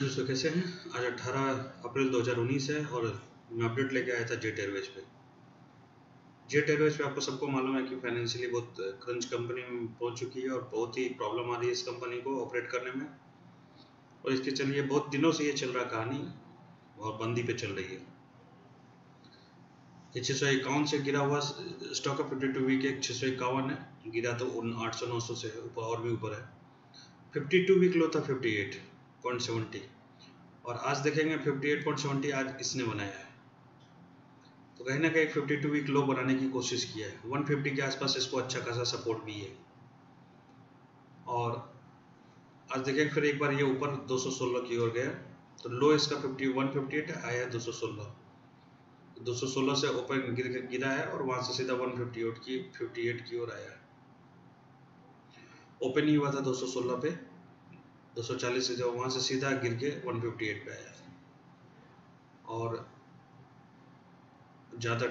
दोस्तों कैसे हैं? आज 18 अप्रैल 2019 है और मैं अपडेट लेके आया था जेट एयरवेज पे। जेट एयरवेज पे आपको सबको मालूम है कि फाइनेंशियली बहुत क्रंच कंपनी में पहुँच चुकी है और बहुत ही प्रॉब्लम आ रही है इस कंपनी को ऑपरेट करने में। और इसके चलिए बहुत दिनों से ये चल रहा कहानी और बंदी पे चल रही है। ये छः सौ इक्यावन से गिरा हुआ स्टॉक है फिफ्टी टू वीक एक छः सौ इक्यावन है। गिरा तो उन आठ सौ, नौ सौ से ऊपर और भी ऊपर है। फिफ्टी टू वीक लो था फिफ्टी एट पॉइंट सेवेंटी और आज देखेंगे 58.70 आज इसने बनाया है। तो कहीं ना कहीं 52 वीक लो बनाने की कोशिश किया है। 150 के आसपास इसको अच्छा खासा सपोर्ट भी है। और आज देखेंगे फिर एक बार ये ऊपर 216 की ओर गया। तो लो इसका 50 158 है, आया है 216 216 से ओपन गिर, गिरा है और वहाँ से सीधा 158 की 58 की ओर आया है। ओपन ही हुआ था 216 पे। 240 से जब वहाँ से सीधा गिर के 158 पे आया। और ज़्यादा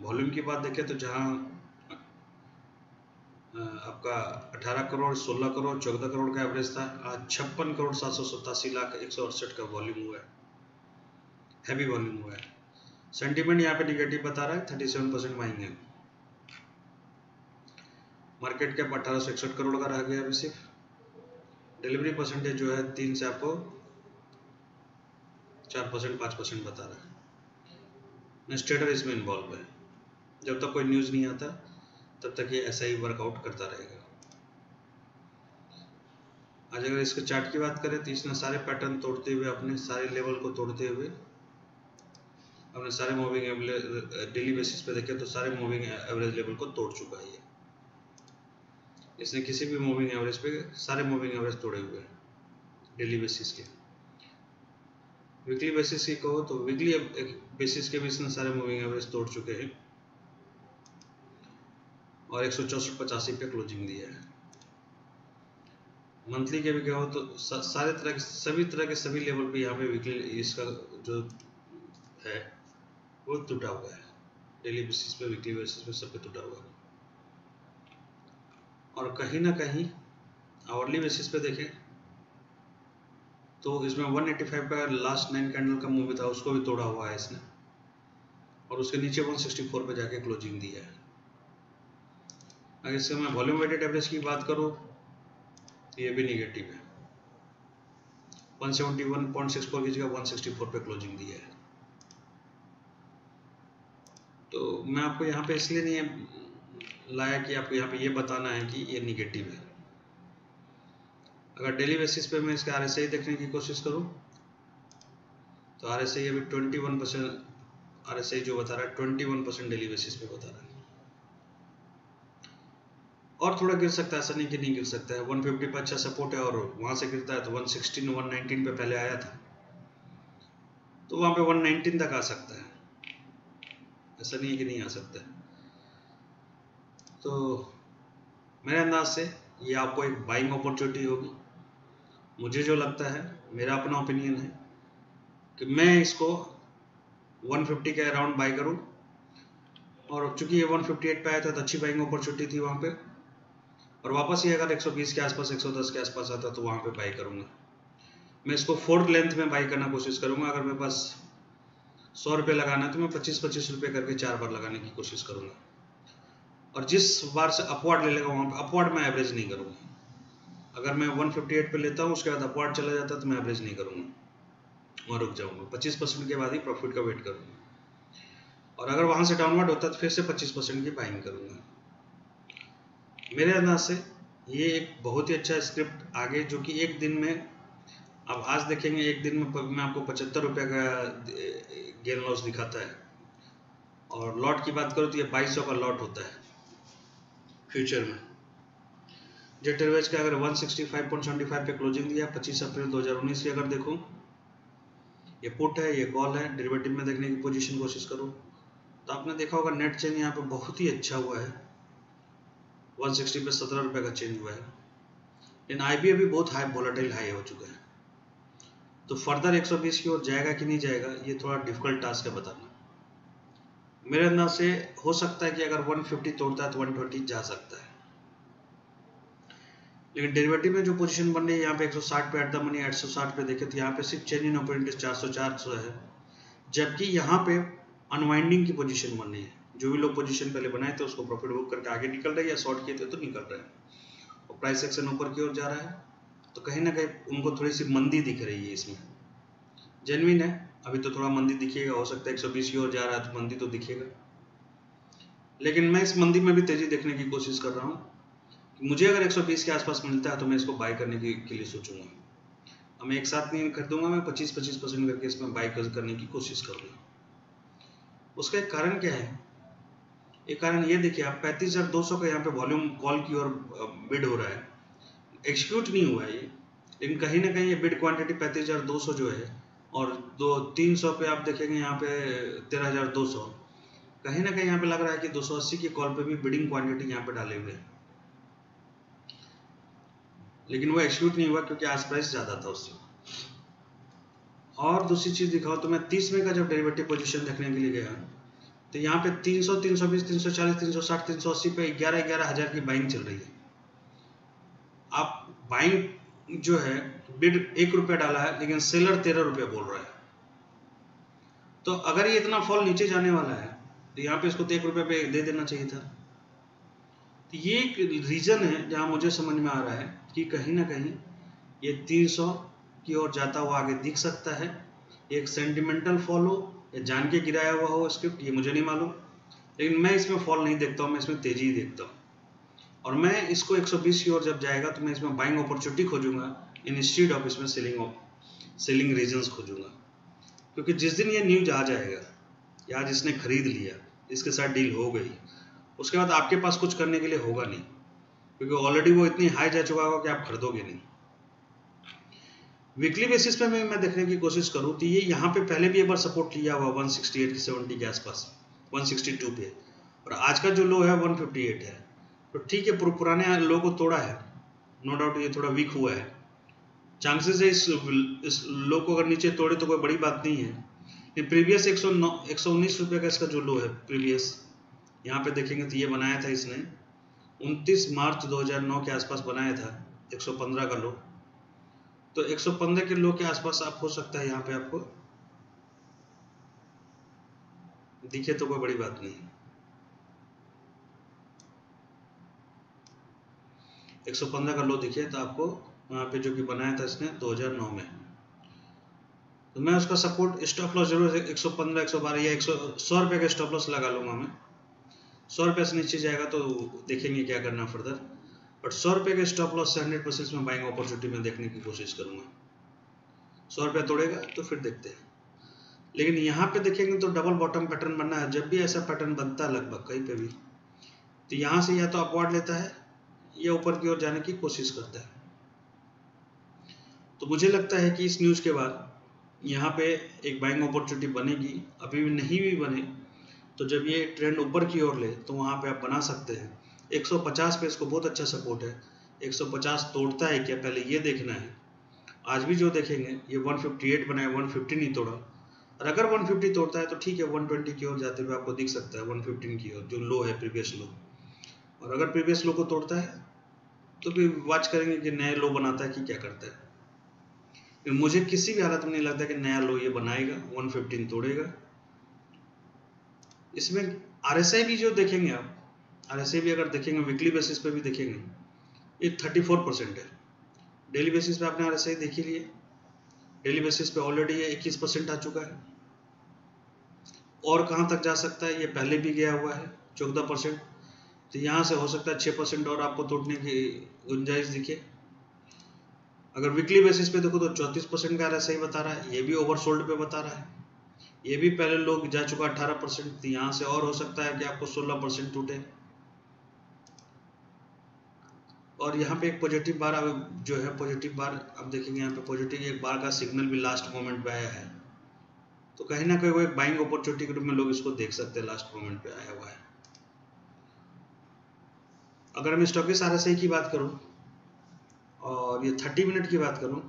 वॉल्यूम की बात देखें तो जहाँ आपका 18 करोड़ 16 करोड़ 14 करोड़ का एवरेज था, आज छप्पन करोड़ सात सौ सतासी लाख एक सौ अड़सठ का वॉल्यूम हुआ है। हैवी वॉल्यूम हुआ है। सेंटीमेंट यहाँ पे निगेटिव बता रहा है 37 परसेंट माइंग है। मार्केट कैप अठारह सौ इकसठ करोड़ का रह गया अभी सिर्फ़। डिलीवरी परसेंटेज जो है तीन से आपको चार परसेंट पाँच परसेंट बता रहा है। स्टेटर इसमें इन्वॉल्व है। जब तक कोई न्यूज़ नहीं आता, तब तक ये ऐसा ही वर्कआउट करता रहेगा। आज अगर इसके चार्ट की बात करें तो इसने सारे पैटर्न तोड़ते हुए, अपने सारे लेवल को तोड़ते हुए, अपने सारे मूविंग डेली बेसिस पे देखें तो सारे मूविंग एवरेज लेवल को तोड़ चुका है इसने किसी भी मूविंग एवरेज पे सारे मूविंग एवरेज तोड़े हुए हैं डेली बेसिस के। वीकली बेसिस की कहो तो वीकली बेसिस के भी इसने सारे मूविंग एवरेज तोड़ चुके हैं और एक सौ पे क्लोजिंग दिया है। मंथली के भी कहो तो सारे तरह के, सभी तरह के सभी लेवल पे यहाँ पे वीकली इसका जो है, वो टूटा हुआ है। डेली बेसिस पे वीकली बेसिस पे सब पे टूटा हुआ है। और कहीं ना कहीं आवरली बेसिस पे देखें तो इसमें 185 पे लास्ट नाइन कैंडल का मूव था, उसको भी तोड़ा हुआ है इसने। और उसके नीचे 164 पे जाके क्लोजिंग दिया है। अगर इससे मैं वॉल्यूम वेटेड एवरेज की बात करूँ तो ये भी निगेटिव है। 171.64 की जगह 164 पे क्लोजिंग दिया है। तो मैं आपको यहाँ पे इसलिए नहीं लाया कि आपको यहाँ पे ये बताना है कि ये निगेटिव है। अगर डेली बेसिस पे मैं इसका आर देखने की कोशिश करूँ तो आर एस आई अभी ट्वेंटी वन परसेंट आर जो बता रहा है twenty one percent daily basis पे बता रहा है। और थोड़ा गिर सकता है, ऐसा नहीं कि नहीं गिर सकता है। 150 पे अच्छा सपोर्ट है और वहाँ से गिरता है तो 116 119 पे पहले आया था। तो वहाँ पे 119 तक आ सकता है। ऐसा नहीं है कि नहीं आ सकता है। तो मेरे अंदाज से ये आपको एक बाइंग अपॉर्चुनिटी होगी। मुझे जो लगता है, मेरा अपना ओपिनियन है कि मैं इसको 150 के अराउंड बाई करूँ। और चूँकि ये 158 पे आया था तो अच्छी बाइंग अपॉर्चुनिटी थी वहाँ पे। और वापस ये अगर 120 के आसपास 110 के आसपास आता तो वहाँ पे बाई करूँगा। मैं इसको फोर्थ लेंथ में बाई करना कोशिश करूँगा। अगर मेरे पास सौ रुपये लगाना है तो मैं पच्चीस पच्चीस रुपये करके चार बार लगाने की कोशिश करूँगा। और जिस बार से अपवार्ड ले लेगा, वहाँ पे अपवार्ड मैं एवरेज नहीं करूँगा। अगर मैं 158 पे लेता हूँ, उसके बाद अपवार्ड चला जाता है तो मैं एवरेज नहीं करूँगा। वहाँ रुक जाऊँगा। 25 परसेंट के बाद ही प्रॉफिट का वेट करूँगा। और अगर वहाँ से डाउनवर्ड होता तो फिर से 25 परसेंट की बाइंग करूँगा। मेरे अंदाज से ये एक बहुत ही अच्छा स्क्रिप्ट आगे, जो कि एक दिन में, अब आज देखेंगे, एक दिन में मैं आपको पचहत्तर रुपये का गेन लॉस दिखाता है। और लॉट की बात करूँ तो ये बाईस सौ का लॉट होता है। फ्यूचर में। जेट एयरवेज का अगर 165.75 पे क्लोजिंग दिया 25 अप्रैल 2019 की अगर देखूँ, ये पुट है, ये कॉल है डेरिवेटिव में देखने की पोजीशन कोशिश करूँ। तो आपने देखा होगा नेट चेंज यहाँ पे बहुत ही अच्छा हुआ है। 160 पे सत्रह रुपए का चेंज हुआ है। लेकिन आई बी अभी बहुत हाई वोलाटाइल हाई हो चुका है। तो फर्दर 120 की ओर जाएगा कि नहीं जाएगा, ये थोड़ा डिफ़िकल्ट टास्क है बताना। मेरे अंदाज से हो सकता है कि अगर 150 तोड़ता है तो 120 जा सकता है। लेकिन डेरिवेटिव में जो पोजीशन बन रही है, यहाँ पे 160 पे एट द मनी 860 पे देखे तो यहाँ पे सिर्फ़ चेंज इन ऑपरेंट चार सौ चार सौ है। जबकि यहाँ पे अनवाइंडिंग की पोजीशन बन रही है। जो भी लोग पोजीशन पहले बनाए थे, उसको प्रॉफिट बुक करके आगे निकल रहे या शॉर्ट किए थे तो निकल रहे हैं। और प्राइस एक्शन ऊपर की ओर जा रहा है। तो कहीं ना कहीं उनको थोड़ी सी मंदी दिख रही है इसमें। जेनविन है। अभी तो थोड़ा मंदी दिखेगा, हो सकता है 120 की ओर जा रहा है तो मंदी तो दिखेगा। लेकिन मैं इस मंदी में भी तेज़ी देखने की कोशिश कर रहा हूँ मुझे अगर 120 के आसपास मिलता है तो मैं इसको बाय करने की, के लिए सोचूँगा। अब मैं एक साथ नहीं खरीदूँगा, मैं 25-25 परसेंट करके इसमें बाय करने की कोशिश करूँगा उसका एक कारण क्या है? एक कारण ये देखिए, आप पैंतीस हज़ार दो सौ का यहाँ पे वॉल्यूम कॉल की ओर बिड हो रहा है। एक्सक्यूट नहीं हुआ है ये। लेकिन कहीं ना कहीं ये बिड क्वांटिटी पैंतीस हज़ार दो सौ जो है और दो तीन सौ पे आप देखेंगे यहाँ पे तेरह हज़ार दो सौ। कहीं ना कहीं यहाँ पे लग रहा है कि 280 के कॉल पे भी बिडिंग क्वांटिटी यहाँ पे डाले हुए लेकिन वो एक्सिक्यूट नहीं हुआ क्योंकि आज प्राइस ज़्यादा था उससे। और दूसरी चीज़ दिखाओ तो मैं 30 में का जब डेरिवेटिव पोजीशन देखने के लिए गया तो यहाँ पे 300, 320, 340, 360, 380 पे ग्यारह ग्यारह हज़ार की बाइंग चल रही है। आप बाइंग जो है बिड एक रुपया डाला है, लेकिन सेलर तेरह रुपया बोल रहा है। तो अगर ये इतना फॉल नीचे जाने वाला है तो यहाँ पे इसको तो एक रुपये पे दे देना चाहिए था। तो ये एक रीज़न है जहाँ मुझे समझ में आ रहा है कि कहीं ना कहीं ये 300 की ओर जाता हुआ आगे दिख सकता है। एक सेंटिमेंटल फॉल हो, या जान के गिराया हुआ हो स्क्रिप्ट ये मुझे नहीं मालूम। लेकिन मैं इसमें फॉल नहीं देखता हूँ, मैं इसमें तेज़ी देखता हूँ। और मैं इसको 120 की ओर जब जाएगा तो मैं इसमें बाइंग अपॉर्चुनिटी खोजूँगा। इंस्टीड ऑफ़ इसमें सेलिंग सेलिंग रीजन खोजूँगा। क्योंकि जिस दिन ये न्यूज़ आ जाएगा, या जिसने खरीद लिया, इसके साथ डील हो गई, उसके बाद आपके पास कुछ करने के लिए होगा नहीं। क्योंकि ऑलरेडी वो इतनी हाई जा चुका होगा कि आप खरीदोगे नहीं। वीकली बेसिस पे मैं मैं देखने की कोशिश करूँ तो ये यहाँ पे पहले भी एक बार सपोर्ट लिया हुआ 168 की 70 के आसपास 162 पे। और आज का जो लो है 158 है। तो ठीक है पुराने लो को तोड़ा है। नो डाउट ये थोड़ा वीक हुआ है। चांसेस है इस इस लो को अगर नीचे तोड़े तो कोई बड़ी बात नहीं है। ये प्रीवियस एक सौ नौ, एक सौ उन्नीस रुपये का इसका जो लो है प्रीवियस यहाँ पे देखेंगे तो ये बनाया था इसने। 29 मार्च 2009 के आसपास बनाया था 115 का लो तो 115 के लो के आसपास आप हो सकता है यहाँ पे आपको। दिखे तो कोई बड़ी बात नहीं। 115 का लो दिखे तो आपको वहाँ पे जो कि बनाया था इसने 2009 में। तो मैं उसका सपोर्ट स्टॉप लॉस ज़रूर एक सौ पंद्रह, एक सौ बारह या एक सौ रुपये का स्टॉप लॉस लगा लूँगा मैं। सौ रुपये से नीचे जाएगा तो देखेंगे क्या करना फर्दर बट सौ रुपये के स्टॉप लॉस से हंड्रेड परसेंट में बाइंग अपॉर्चुनिटी में देखने की कोशिश करूँगा। सौ रुपये तोड़ेगा तो फिर देखते हैं। लेकिन यहाँ पे देखेंगे तो डबल बॉटम पैटर्न बनना है। जब भी ऐसा पैटर्न बनता है लगभग कहीं पे भी तो यहाँ से या तो अपवार्ड लेता है या ऊपर की ओर जाने की कोशिश करता है। तो मुझे लगता है कि इस न्यूज़ के बाद यहाँ पे एक बाइंग अपॉर्चुनिटी बनेगी, अभी भी नहीं भी बने तो जब ये ट्रेंड ऊपर की ओर ले तो वहाँ पे आप बना सकते हैं। 150 पे इसको बहुत अच्छा सपोर्ट है। 150 तोड़ता है क्या? पहले ये देखना है। आज भी जो देखेंगे, ये 158 बनाए 150 नहीं तोड़ा। और अगर 150 तोड़ता है तो ठीक है 120 की ओर जाते हुए आपको दिख सकता है 115 की ओर, जो लो है प्रीवियस लो और अगर प्रीवियस लो को तोड़ता है तो फिर वॉच करेंगे कि नए लो बनाता है कि क्या करता है। मुझे किसी भी हालत में नहीं लगता कि नया लो ये बनाएगा 115 तोड़ेगा। इसमें आर भी जो देखेंगे आप आर भी अगर देखेंगे वीकली बेसिस पे भी देखेंगे, ये 34 परसेंट है। डेली बेसिस पे आपने आर देखी ही। लिए डेली बेसिस पे ऑलरेडी ये 21 परसेंट आ चुका है। और कहाँ तक जा सकता है, ये पहले भी गया हुआ है, चौदह परसेंट तो यहाँ से हो सकता है छः परसेंट और आपको तोड़ने की गुंजाइश दिखे। अगर वीकली बेसिस पे देखो तो चौंतीस परसेंट का सही बता रहा है, ये भी ओवर सोल्ड पे बता रहा है। ये भी पहले लोग जा चुका अठारह परसेंट तो यहाँ से और हो सकता है कि आपको सोलह परसेंट टूटे। और यहाँ पे एक पॉजिटिव बार अब जो है पॉजिटिव बार अब देखेंगे यहाँ पे पॉजिटिव एक बार का सिग्नल भी लास्ट मोमेंट पे आया है। तो कहीं ना कहीं वो एक बाइंग अपॉर्चुनिटी के रूप में लोग इसको देख सकते हैं लास्ट मोमेंट पे आया हुआ है। अगर मैं स्टॉकिस आर की बात करूँ और ये थर्टी मिनट की बात करूँ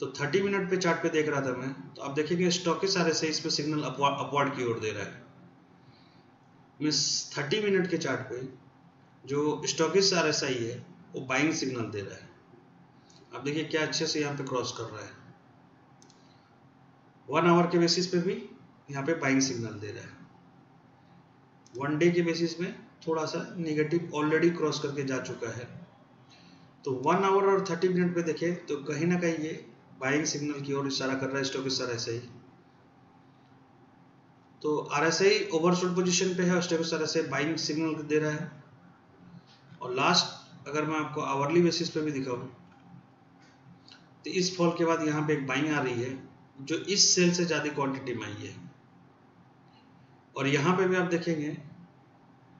तो थर्टी मिनट पे चार्ट पे देख रहा था मैं तो आप देखेंगे स्टॉकिस सारे एस इस पे सिग्नल अपवर्ड की ओर दे रहा है। मीन्स थर्टी मिनट के चार्ट पे जो स्टॉकिस आर एस है, वो बाइंग सिग्नल दे रहा है। अब देखिए क्या अच्छे से यहाँ पे क्रॉस कर रहा है। वन आवर के बेसिस पे भी यहाँ पे बाइंग सिग्नल दे रहा है। वन डे के बेसिस में थोड़ा सा निगेटिव ऑलरेडी क्रॉस करके जा चुका है। तो वन आवर और थर्टी मिनट पे देखें तो कहीं ना कहीं ये बाइंग सिग्नल की ओर इशारा कर रहा है स्टॉक सर ऐसे ही। तो R S I overshoot position पे है स्टॉक सर ऐसे बाइंग सिग्नल दे रहा है। और लास्ट अगर मैं आपको आवरली बेसिस पे भी दिखाऊँ तो इस फॉल के बाद यहाँ पे एक बाइंग आ रही है, जो इस सेल से ज़्यादा क्वांटिटी में आई है। और यहाँ पे भी आप देखेंगे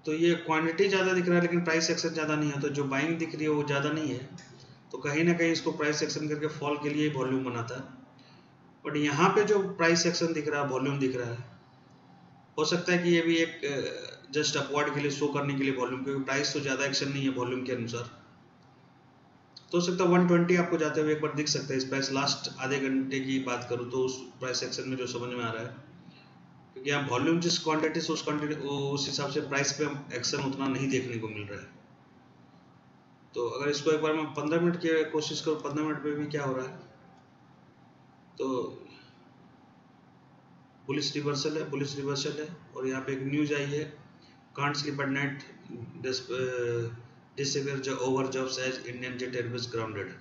तो ये क्वांटिटी ज़्यादा दिख रहा है, लेकिन प्राइस एक्शन ज़्यादा नहीं है तो जो बाइंग दिख रही है वो ज़्यादा नहीं है। तो कहीं ना कहीं इसको प्राइस एक्शन करके फॉल के लिए वॉल्यूम बनाता है। बट यहाँ पे जो प्राइस एक्शन दिख रहा है वॉल्यूम दिख रहा है, हो सकता है कि ये भी एक जस्ट अपवर्ड के लिए शो करने के लिए वॉल्यूम क्योंकि प्राइस तो ज़्यादा एक्शन नहीं है वॉल्यूम के अनुसार। तो हो सकता है 120 आपको जाते हुए एक बार दिख सकता है, इस प्राइस लास्ट आधे घंटे की बात करूँ तो उस प्राइस एक्शन में जो समझ में आ रहा है। क्योंकि यहाँ वॉल्यूम जिस क्वांटिटी से उस क्वांटिटी उस हिसाब से प्राइस पे एक्शन उतना नहीं देखने को मिल रहा है। तो अगर इसको एक बार मैं पंद्रह मिनट की कोशिश करूँ, पंद्रह मिनट में भी क्या हो रहा है? तो पुलिस रिवर्सल है पुलिस रिवर्सल है और यहाँ पे एक न्यूज़ आई है can't sleep at night despair over jobs as Indian Jet Airways grounded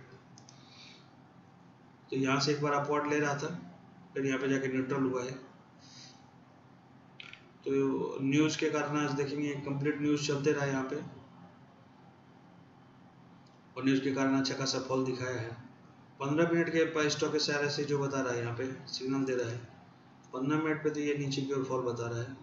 तो यहाँ से एक बार अपवर्ड ले रहा था, फिर यहाँ पे जाके न्यूट्रल हुआ है। तो न्यूज़ के कारण आज देखेंगे कंप्लीट न्यूज़ चलते रहा यहाँ पे। और न्यूज़ के कारण अच्छा खासा फॉल दिखाया है। पंद्रह मिनट के स्टॉक के सारे से जो बता रहा है यहाँ पे सिग्नल दे रहा है। पंद्रह मिनट पे तो ये नीचे की ओर फॉल बता रहा है।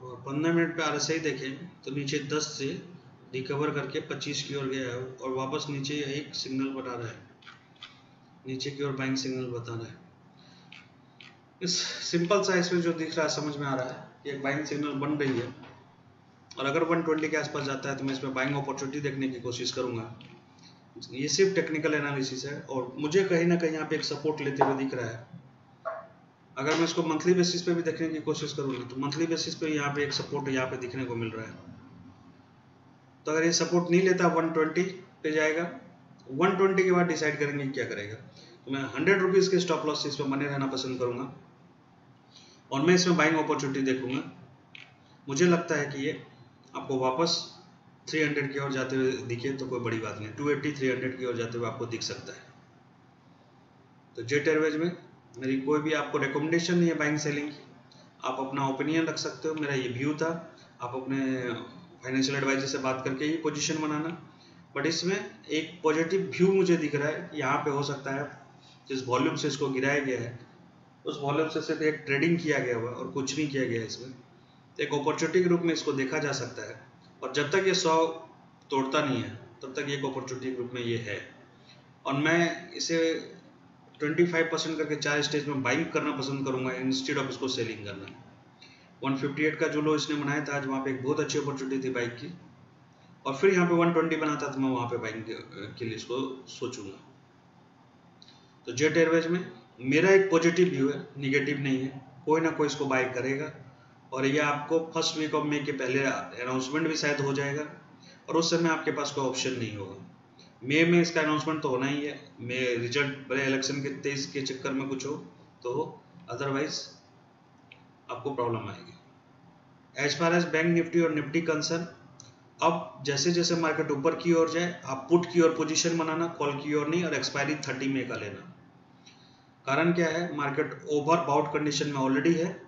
और पंद्रह मिनट पे आर एस देखें तो नीचे दस से रिकवर करके 25 की ओर गया है और वापस नीचे एक सिग्नल बना रहा है। नीचे की ओर बाइंग सिग्नल बता रहा है। इस सिंपल सा इसमें जो दिख रहा है, समझ में आ रहा है कि एक बाइंग सिग्नल बन रही है। और अगर 120 के आसपास जाता है तो मैं इसमें बाइंग अपॉर्चुनिटी देखने की कोशिश करूँगा। ये सिर्फ़ टेक्निकल एनालिसिस है, और मुझे कहीं ना कहीं यहाँ पे एक सपोर्ट लेते हुए दिख रहा है। अगर मैं इसको मंथली बेसिस पे भी देखने की कोशिश करूँगा तो मंथली बेसिस पे यहाँ पे एक सपोर्ट यहाँ पे दिखने को मिल रहा है। तो अगर ये सपोर्ट नहीं लेता 120 पे जाएगा। 120 के बाद डिसाइड करेंगे क्या करेगा। तो मैं हंड्रेड रुपीज़ के स्टॉप लॉस इस पर बने रहना पसंद करूँगा। और मैं इसमें बाइंग अपॉर्चुनिटी देखूँगा। मुझे लगता है कि ये आपको वापस 300 की ओर जाते हुए दिखे तो कोई बड़ी बात नहीं। 280 300 की ओर जाते हुए आपको दिख सकता है। तो जेट एयरवेज में मेरी कोई भी आपको रिकमेंडेशन नहीं है बाइंग सेलिंग की। आप अपना ओपिनियन रख सकते हो। मेरा ये व्यू था। आप अपने फाइनेंशियल एडवाइजर से बात करके ही पोजीशन बनाना। बट इसमें एक पॉजिटिव व्यू मुझे दिख रहा है यहाँ पे हो सकता है, जिस वॉल्यूम से इसको गिराया गया है, उस वॉल्यूम से सिर्फ़ एक ट्रेडिंग किया गया हुआ और कुछ नहीं किया गया है इसमें। तो एक अपॉर्चुनिटी के रूप में इसको देखा जा सकता है। और जब तक ये सौ तोड़ता नहीं है, तब तक ये एक अपॉर्चुनिटी के रूप में ये है। और मैं इसे 25 परसेंट करके चार स्टेज में बाइंग करना पसंद करूँगा इंस्टेड ऑफ़ इसको सेलिंग करना। 158 का जो लो इसने बनाया था, आज वहाँ पे एक बहुत अच्छी अपॉर्चुनिटी थी बाइक की। और फिर यहाँ पे 120 बनाता तो मैं वहाँ पे बाइक के लिए इसको सोचूँगा। तो जेट एयरवेज में मेरा एक पॉजिटिव व्यू है निगेटिव नहीं है। कोई ना कोई इसको बाय करेगा। और ये आपको फ़र्स्ट वीक ऑफ़ मे के पहले अनाउंसमेंट भी शायद हो जाएगा। और उस समय आपके पास कोई ऑप्शन नहीं होगा। मे में इसका अनाउंसमेंट तो होना ही है। मे रिज़ल्ट भले इलेक्शन के तेईस के चक्कर में कुछ हो तो अदरवाइज़ आपको प्रॉब्लम आएगी। As far as Bank Nifty और निफ्टी कंसर्न अब जैसे जैसे मार्केट ऊपर की ओर जाए, आप पुट की ओर पोजीशन बनाना कॉल की ओर नहीं, और एक्सपायरी थर्टी में का लेना। कारण क्या है? मार्केट ओवर बाउट कंडीशन में ऑलरेडी है।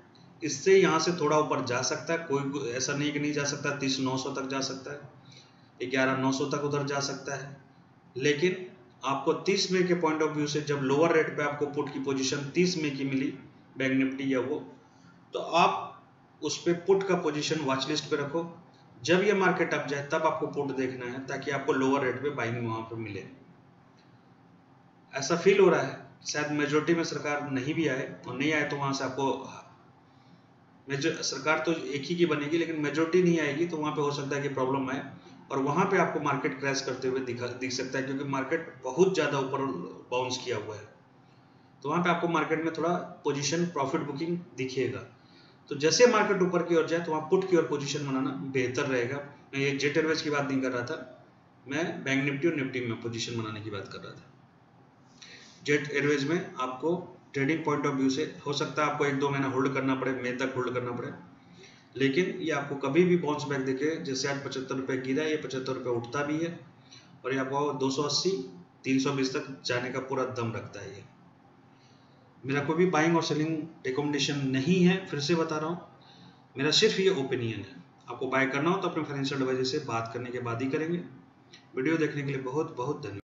इससे यहाँ से थोड़ा ऊपर जा सकता है। कोई ऐसा नहीं कि नहीं जा सकता। तीस नौ सौ तक जा सकता है। ग्यारह नौ सौ तक उधर जा सकता है। लेकिन आपको तीस में के पॉइंट ऑफ़ व्यू से जब लोअर रेट पे आपको पुट की पोजीशन तीस में की मिली बैंक निफ्टी या वो तो आप उस पर पुट का पोजीशन वॉच लिस्ट पे रखो। जब ये मार्केट अप जाए, तब आपको पुट देखना है, ताकि आपको लोअर रेट पे बाइंग वहाँ पे मिले। ऐसा फील हो रहा है। शायद मेजोरिटी में सरकार नहीं भी आए, और नहीं आए तो वहाँ से आपको सरकार तो एक ही की बनेगी, लेकिन मेजोरिटी नहीं आएगी तो वहाँ पे हो सकता है कि प्रॉब्लम आए। और वहाँ पे आपको मार्केट क्रैश करते हुए दिखा, दिख सकता है, क्योंकि मार्केट बहुत ज़्यादा ऊपर बाउंस किया हुआ है। तो वहाँ पे आपको मार्केट में थोड़ा पोजीशन प्रॉफिट बुकिंग दिखेगा। तो जैसे मार्केट ऊपर की ओर जाए तो वहाँ पुट की ओर पोजीशन बनाना बेहतर रहेगा। मैं ये जेट एयरवेज की बात नहीं कर रहा था। मैं बैंक निफ्टी और निफ्टी में पोजीशन बनाने की बात कर रहा था। जेट एयरवेज में आपको ट्रेडिंग पॉइंट ऑफ़ व्यू से हो सकता है आपको एक दो महीना होल्ड करना पड़े, मई तक होल्ड करना पड़े। लेकिन ये आपको कभी भी बाउंस बैक देखे, जैसे आज पचहत्तर रुपये गिरा, ये पचहत्तर रुपये उठता भी है। और ये आपको दो सौ अस्सी, तीन सौ बीस तक जाने का पूरा दम रखता है ये। मेरा कोई भी बाइंग और सेलिंग रिकमेंडेशन नहीं है, फिर से बता रहा हूँ। मेरा सिर्फ़ ये ओपिनियन है। आपको बाय करना हो तो अपने फाइनेंशियल एडवाइजर से बात करने के बाद ही करेंगे। वीडियो देखने के लिए बहुत बहुत धन्यवाद।